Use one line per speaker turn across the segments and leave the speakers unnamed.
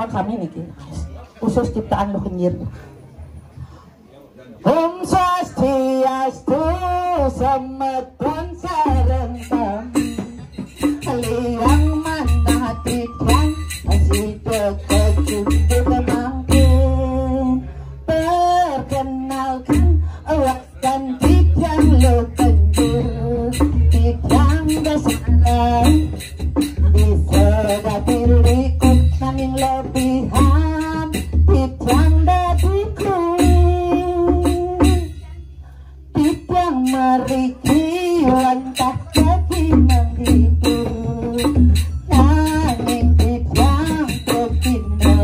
tahun kami nih khusus ciptaan lo kenyir Om Swastiastu Semetun Sareng Sami Liang mana tiang Masih dekat makin Perkenalkan Awak dan tiang lo kendir Tiang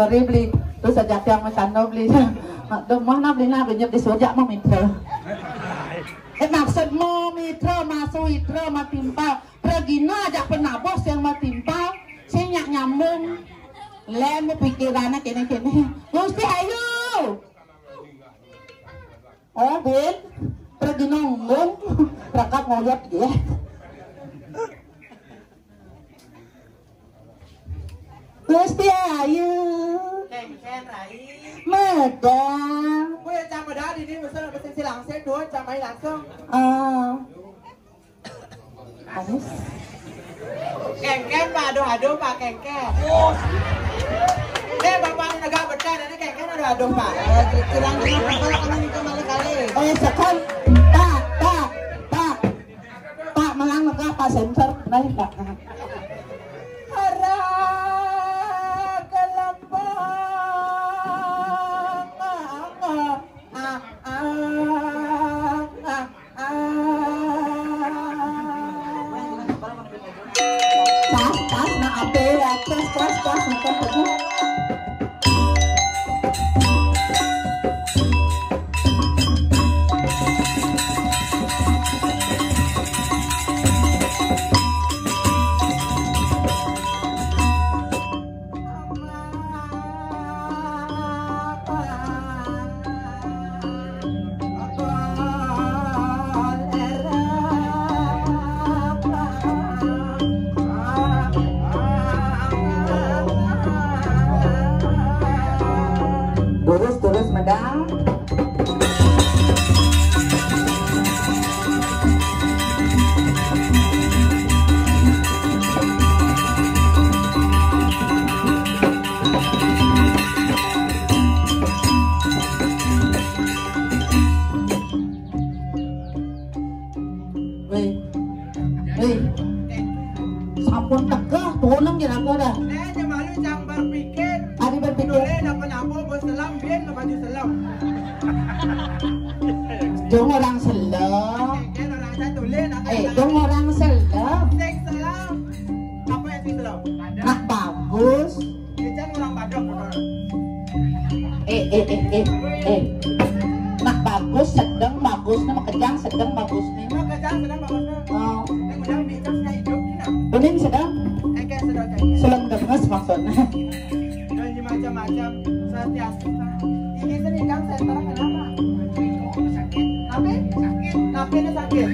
Sorry beli, terus saja yang macam beli. Mak mana beli na beli sojak mau mitra. Eh maksudmu mitra masuk mitra matimpa Regina aja penabos yang matimpa Sinyak nyambung Lem pikirannya kene-kene Gusti ayo Oh Bin Pergi nonggung Rakap ngajak dia Gusti ayo
Keng-keng rai.
Medang
Gue jam dah di ni mesti nak mesti silang saya dua jam mai langsung.
Ah Anis
Keng-keng pak aduh-aduh pak keng-keng. Eh bapak negara besar ni keng-keng aduh-aduh pak. Silang silang bapak kami ni kembali kali.
Eh sekon Pak Pak Pak Pak melang maka Pak sensor Baik Pak Wih, sampun tegah, tulung kira aku dah.
Eh, jemalu jangan berpikir.
Hari berpikir,
bos selam biar nak baju selam.
orang selam. Eh, dong orang selam.
Apa yang selam?
Nak bagus.
Orang badok.
Eh, eh, eh, eh, eh. Nak bagus, sedang
Sakit.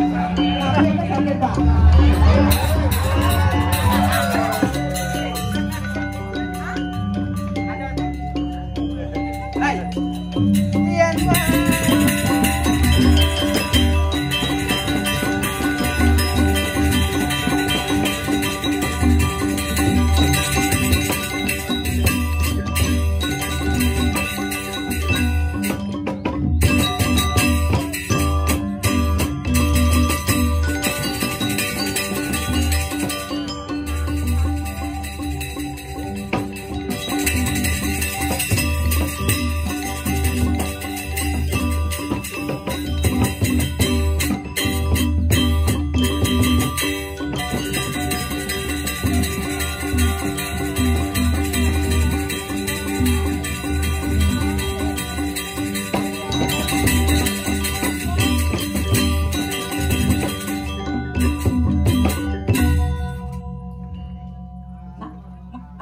Napinya sakit pak.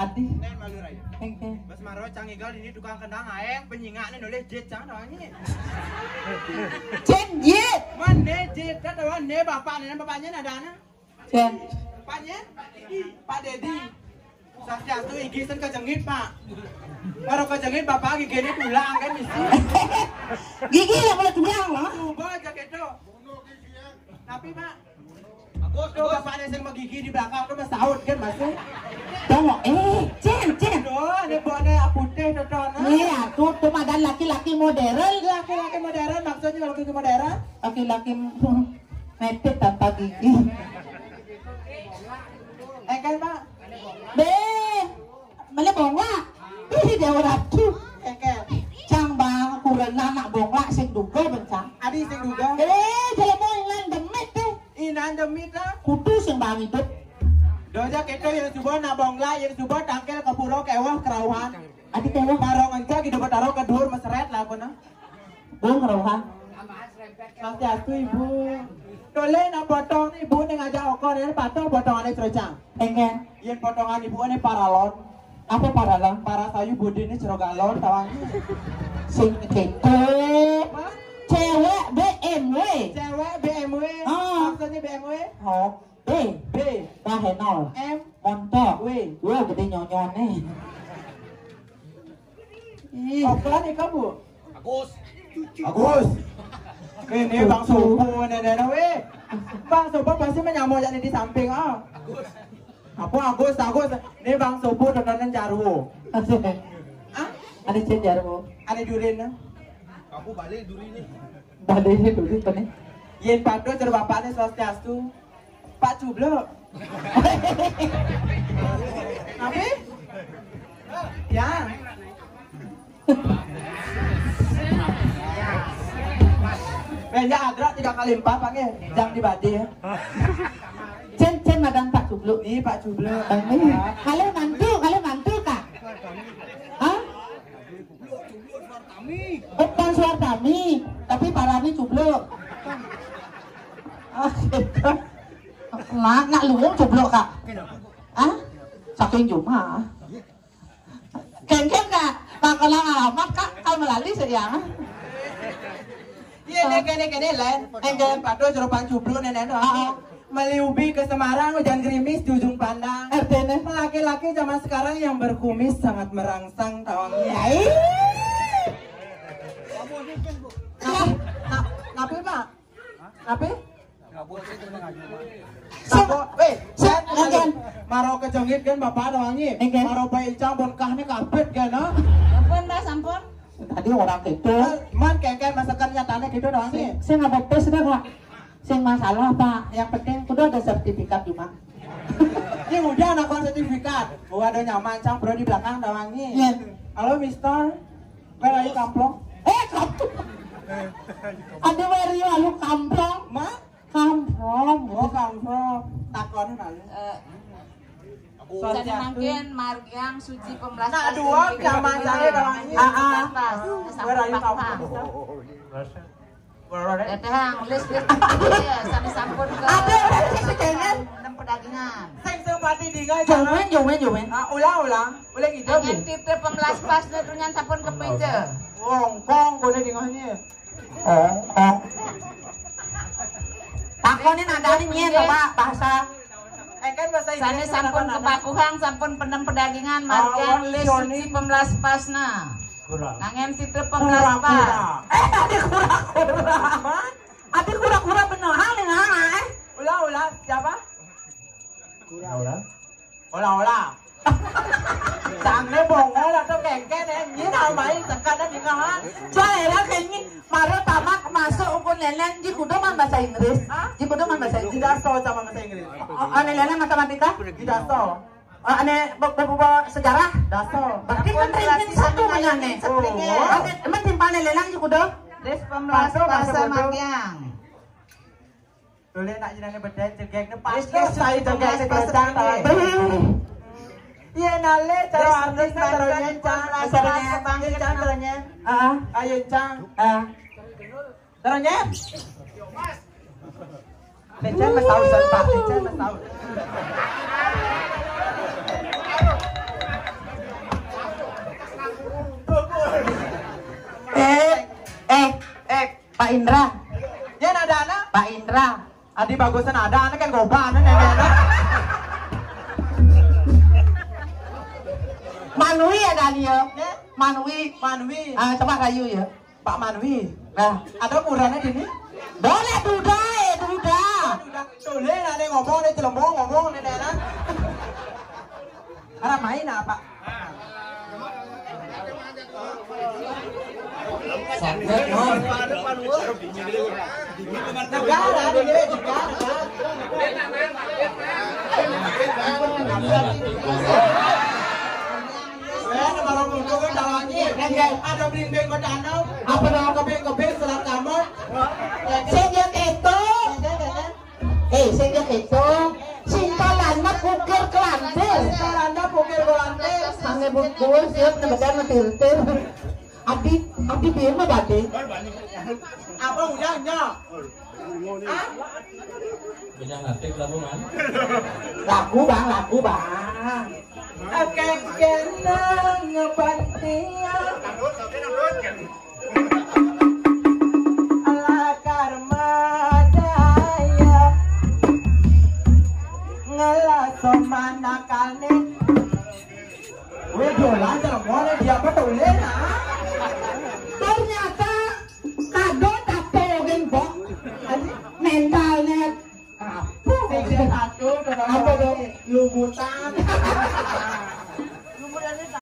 Di.
Nen malu raya.
Kengke.
Bas maro cangigal ini tukang kendang aeng penyingaknya nulis jet cang doangnya.
Jen Yit.
Mana jet dah doang ne bapak ne bapaknya ada na.
Jen.
Paknya Pak Dedi. Saya tuh igisan kejengit pak. Kalau kejengit bapak gigi ini pulang kan mesti.
Gigi yang boleh tulang loh.
Coba aja gitu. Tapi pak. Aku tuh bapaknya yang mau gigi di belakang tuh mas sahut kan masih.
Tengok, eh, Jen, Jen.
Aduh, ini buatnya putih tuh.
Iya, tuh tuh madan laki-laki modern.
Laki-laki modern maksudnya gigi modern.
Laki-laki mepet tanpa gigi.
Eh kan pak.
Be,
Doja keto yang subuh nabongla yang subuh tangkel ke puro kewah kerauhan.
Adik teh wah,
Barong aja gitu bertaruh ke dur meseret lah pun.
rohan.
Pasti asu ibu. Tole na potong ibu nih ngajak okor ini patong potongan ini cerocang.
Pengen
Yang potongan ibu ini paralon.
apa para lang?
Para sayu budi ini cerogalon tawangi.
Sing keto. Cewek BMW.
Cewek BMW.
Ah.
Maksudnya BMW.
Oh, B.
B.
Bahenol.
M.
Montok.
W.
Wah, gede nyonyon nih. Ih,
Oklan nih kamu. Agus. Agus. Ini Bang Supu nenek we. Bang Supu pasti menyamuk jadi di samping ah. Apa Agus Agus? Ini Bang Supu tontonan jarwo. Ah?
ada cenjar bu.
Ada durin ah.
Badai ini dulu tuh nih.
Yen padu cer bapaknya swastiastu. Pak Cublo. Apa? Ya. Meja adra tiga kali empat pakai jam di badi ya.
Cen cen madang Pak Cublu.
Ini Pak Cublo.
Ini kalian mantu, kalian mantu kak? Hah? Bukan suara kami, tapi parani Cublu. Ah, gitu. Lah, nak luwung Cublu kak? Hah? Saking cuma. Kengkeng kak, tak kalah amat kak, kalau melalui sayang.
Iya nih kene kene lain. Enggak padu cer Pak Cublo nenek doang. Meliubi ke Semarang hujan gerimis di ujung pandang.
RT nih.
Laki-laki zaman sekarang yang berkumis sangat merangsang tawangnya.
Ai.
Napi, na, napi pak? Napi?
Sip.
Sabo, weh, set. Maro kejengit kan bapak doangnya.
Engen.
Maro bayi cang bonkah nih kapit kan, no?
Ampun mas, ampun.
Tadi orang gitu.
Man kengken masakan nyatanya gitu doangnya.
Saya nggak tes deh kak. Saya masalah pak. Yang penting kudu ada sertifikat di mana.
Ini udah anak sertifikat. Gua ada nyaman cang bro di belakang doangnya.
Iya.
Halo Mister, where are you kamplong?
Eh kamu. Ada wari lalu kamplong.
Ma?
Kamplong.
Oh kamplong. Takon nanti.
Eh,
Soalnya
Jadi mungkin Mariam suci pembelas
Nah, dua zaman saya doangnya.
Ah, ah.
You kamplong?
Teteh yang list list sampai sampun ke
Ada orang yang sekengen.
enam pedagangan.
Sing sing pati dingai
Jomen jomen jomen.
Ah, ulang ulang. Ulang gitu.
Dengan tipe pembelas pas netunya sampun ke meja.
Wongkong gue dingahnya.
Oh oh. Takonin ada nih pak bahasa.
Eh kan Inggris
sampun ke Pakuhang, sampun penem pedagangan, Mariam list suci pasna. Nangen tipe pembelas pas.
Eh ada kura-kura. Ada kura-kura bener. Hal nih eh.
Di.
Soalnya kayaknya marah tamak masuk lelen di bahasa Inggris. Di kudo man bahasa Inggris.
Tidak so sama bahasa Inggris.
Ane lelen matematika?
Tidak so.
Ane bawa sejarah?
Daso.
Berarti kan satu menyane. Emang lelen di.
Boleh nak jenenge beden jegek ne pas saya jegek ne kocang Eh, eh, eh, Pak,
Indra.
Ya ada anak.
Pak Indra.
Adi bagusan ada anak yang goba anak nenek.
Manui ada nih ya.
Ya,
Manui.
Manwi.
Ah, coba kayu ya.
Pak Manwi.
Nah,
Ada ukurannya di sini?
boleh duda, eh duda.
Tuh le nade ngomong nih celembong ngomong nenek anak. Harap main apa? Negara negara. Eh, kalau muncul kan dalamnya, ada blimbing ke danau, apa nama kebing-kebing selat kamar,
Sejak itu, eh sejak itu, sintalan mah kukir kelantir.
Anda pukul ke lantai,
Sange bukul siap nebedan metirtir. Adi biar mah bade.
apa udahnya?
Laku bang, laku bang.
Akan kena Ala karma daya. Kane boleh dia betul